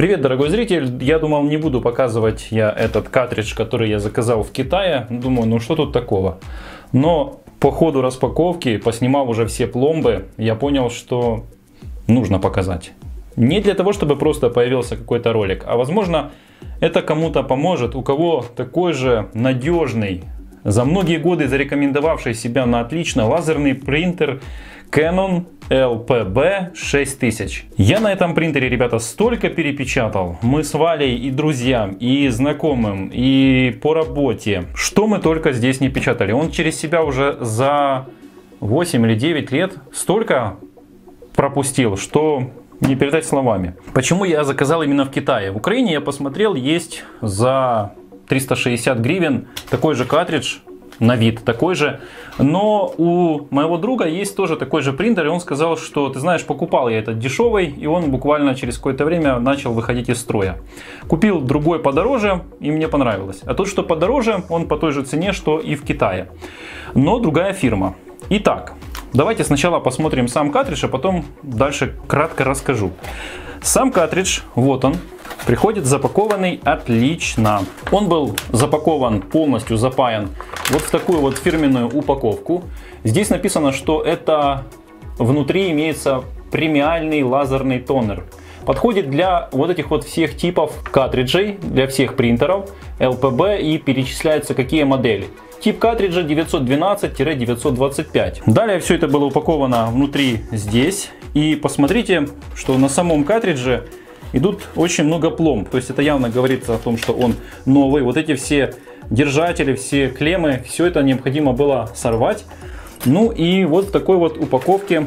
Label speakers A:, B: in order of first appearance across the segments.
A: Привет, дорогой зритель! Я думал, не буду показывать я этот картридж, который я заказал в Китае. Думаю, ну что тут такого? Но по ходу распаковки, поснимав уже все пломбы, я понял, что нужно показать. Не для того, чтобы просто появился какой-то ролик, а возможно это кому-то поможет, у кого такой же надежный, за многие годы зарекомендовавший себя на отлично лазерный принтер Canon LPB 6000. Я на этом принтере, ребята, столько перепечатал. Мы с Валей и друзьям, и знакомым, и по работе. Что мы только здесь не печатали. Он через себя уже за 8 или 9 лет столько пропустил, что не передать словами. Почему я заказал именно в Китае? В Украине я посмотрел, есть за 360 гривен такой же картридж на вид такой же. Но у моего друга есть тоже такой же принтер, и он сказал, что, ты знаешь, покупал я этот дешевый, и он буквально через какое-то время начал выходить из строя. Купил другой подороже, и мне понравилось. А тот, что подороже, он по той же цене, что и в Китае. Но другая фирма. Итак, давайте сначала посмотрим сам картридж, а потом дальше кратко расскажу. Сам картридж, вот он, приходит запакованный отлично. Он был запакован, полностью запаян вот в такую вот фирменную упаковку. Здесь написано, что это внутри имеется премиальный лазерный тонер. Подходит для вот этих вот всех типов картриджей, для всех принтеров LPB и перечисляются какие модели. Тип картриджа 912-925. Далее все это было упаковано внутри здесь. И посмотрите, что на самом картридже идут очень много пломб. То есть это явно говорится о том, что он новый. Вот эти все держатели, все клеммы, все это необходимо было сорвать. Ну и вот в такой вот упаковке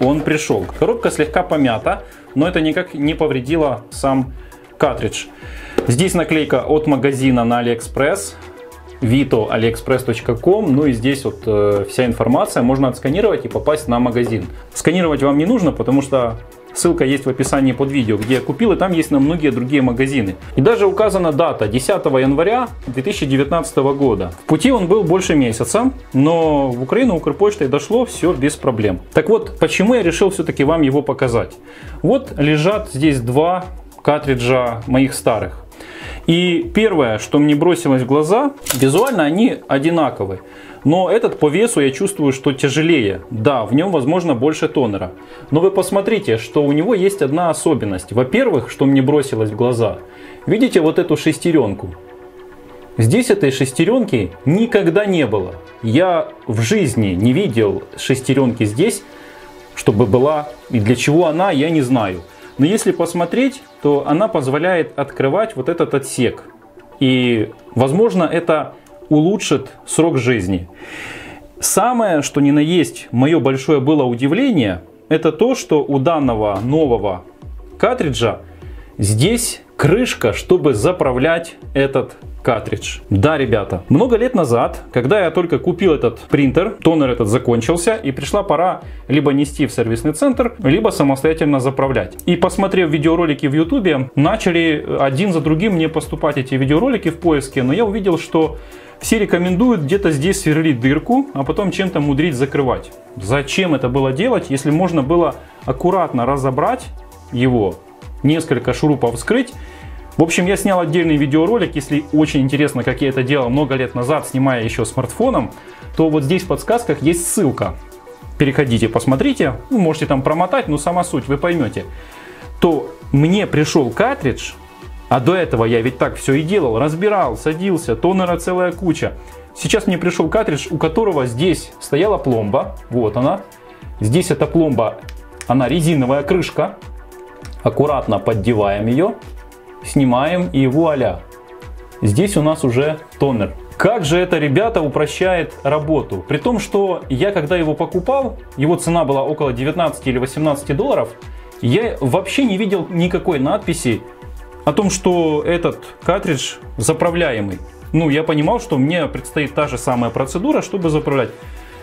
A: он пришел. Коробка слегка помята, но это никак не повредило сам картридж. Здесь наклейка от магазина на AliExpress vito.aliexpress.com. Ну и здесь вот э, вся информация можно отсканировать и попасть на магазин. Сканировать вам не нужно, потому что Ссылка есть в описании под видео, где я купил, и там есть на многие другие магазины. И даже указана дата 10 января 2019 года. В пути он был больше месяца, но в Украину Укрпочтой дошло все без проблем. Так вот, почему я решил все-таки вам его показать? Вот лежат здесь два картриджа моих старых. И первое, что мне бросилось в глаза, визуально они одинаковые. Но этот по весу я чувствую, что тяжелее. Да, в нем возможно больше тонера. Но вы посмотрите, что у него есть одна особенность. Во-первых, что мне бросилось в глаза. Видите вот эту шестеренку? Здесь этой шестеренки никогда не было. Я в жизни не видел шестеренки здесь, чтобы была. И для чего она, я не знаю. Но если посмотреть, то она позволяет открывать вот этот отсек. И, возможно, это улучшит срок жизни. Самое, что ни на есть, мое большое было удивление, это то, что у данного нового картриджа здесь крышка, чтобы заправлять этот картридж. Да, ребята, много лет назад, когда я только купил этот принтер, тонер этот закончился, и пришла пора либо нести в сервисный центр, либо самостоятельно заправлять. И посмотрев видеоролики в ютубе, начали один за другим мне поступать эти видеоролики в поиске, но я увидел, что все рекомендуют где-то здесь сверлить дырку, а потом чем-то мудрить закрывать. Зачем это было делать, если можно было аккуратно разобрать его, несколько шурупов вскрыть в общем, я снял отдельный видеоролик, если очень интересно, как я это делал много лет назад, снимая еще смартфоном, то вот здесь в подсказках есть ссылка. Переходите, посмотрите, ну, можете там промотать, но сама суть вы поймете. То мне пришел картридж, а до этого я ведь так все и делал, разбирал, садился, тонера целая куча. Сейчас мне пришел картридж, у которого здесь стояла пломба, вот она. Здесь эта пломба, она резиновая крышка, аккуратно поддеваем ее снимаем и вуаля. Здесь у нас уже тонер. Как же это, ребята, упрощает работу. При том, что я когда его покупал, его цена была около 19 или 18 долларов, я вообще не видел никакой надписи о том, что этот картридж заправляемый. Ну, я понимал, что мне предстоит та же самая процедура, чтобы заправлять.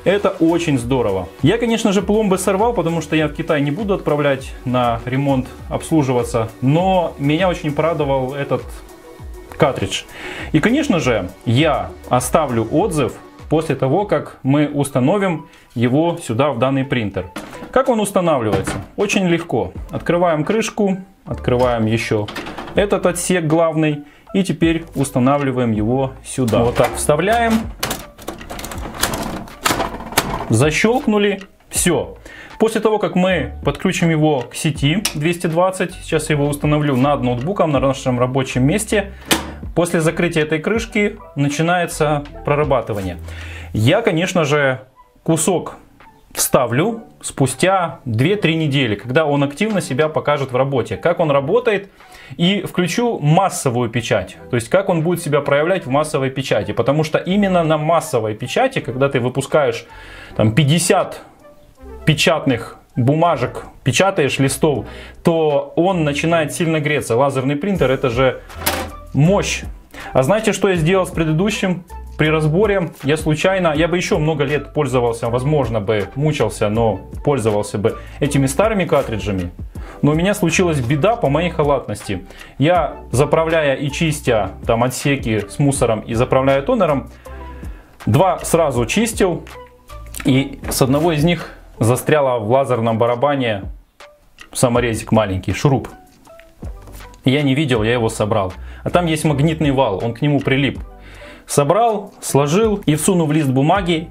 A: Это очень здорово. Я, конечно же, пломбы сорвал, потому что я в Китай не буду отправлять на ремонт обслуживаться. Но меня очень порадовал этот картридж. И, конечно же, я оставлю отзыв после того, как мы установим его сюда в данный принтер. Как он устанавливается? Очень легко. Открываем крышку, открываем еще этот отсек главный. И теперь устанавливаем его сюда. Вот так вставляем. Защелкнули. Все. После того, как мы подключим его к сети 220, сейчас я его установлю над ноутбуком на нашем рабочем месте. После закрытия этой крышки начинается прорабатывание. Я, конечно же, кусок вставлю спустя 2-3 недели, когда он активно себя покажет в работе. Как он работает и включу массовую печать. То есть как он будет себя проявлять в массовой печати. Потому что именно на массовой печати, когда ты выпускаешь там, 50 печатных бумажек, печатаешь листов, то он начинает сильно греться. Лазерный принтер это же мощь. А знаете, что я сделал с предыдущим? При разборе я случайно, я бы еще много лет пользовался, возможно бы мучился, но пользовался бы этими старыми картриджами. Но у меня случилась беда по моей халатности. Я, заправляя и чистя там отсеки с мусором и заправляя тонером, два сразу чистил. И с одного из них застряла в лазерном барабане саморезик маленький, шуруп. Я не видел, я его собрал. А там есть магнитный вал, он к нему прилип. Собрал, сложил и всунув лист бумаги,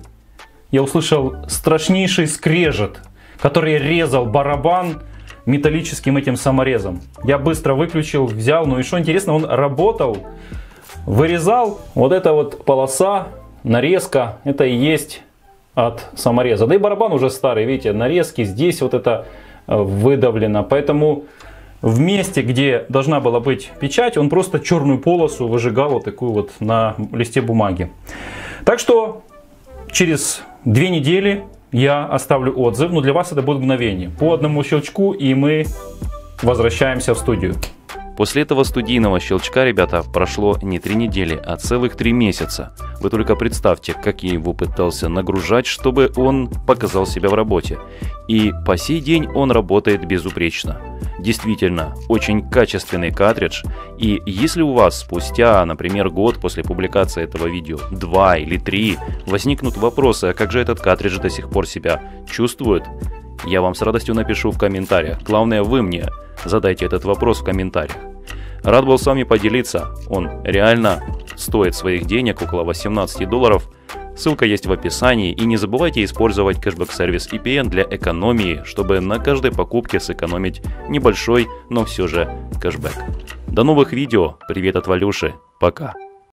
A: я услышал страшнейший скрежет, который резал барабан металлическим этим саморезом. Я быстро выключил, взял, ну и что интересно, он работал, вырезал, вот эта вот полоса, нарезка, это и есть от самореза. Да и барабан уже старый, видите, нарезки, здесь вот это э, выдавлено, поэтому в месте, где должна была быть печать, он просто черную полосу выжигал вот такую вот на листе бумаги. Так что через две недели я оставлю отзыв, но для вас это будет мгновение. По одному щелчку и мы возвращаемся в студию.
B: После этого студийного щелчка, ребята, прошло не три недели, а целых три месяца. Вы только представьте, как я его пытался нагружать, чтобы он показал себя в работе. И по сей день он работает безупречно. Действительно, очень качественный картридж. И если у вас спустя, например, год после публикации этого видео, два или три, возникнут вопросы, а как же этот картридж до сих пор себя чувствует, я вам с радостью напишу в комментариях. Главное, вы мне задайте этот вопрос в комментариях. Рад был с вами поделиться. Он реально стоит своих денег, около 18 долларов. Ссылка есть в описании. И не забывайте использовать кэшбэк-сервис EPN для экономии, чтобы на каждой покупке сэкономить небольшой, но все же кэшбэк. До новых видео. Привет от Валюши. Пока.